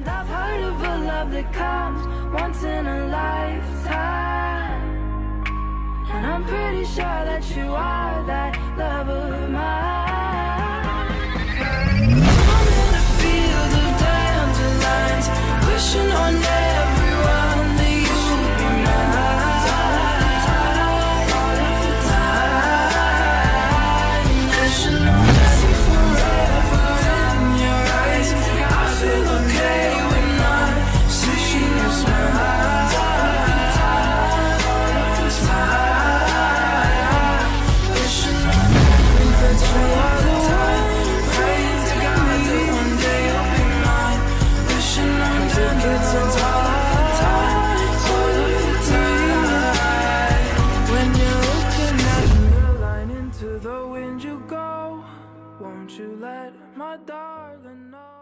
And I've heard of a love that comes once in a lifetime. And I'm pretty sure that you are that. You let my darling know?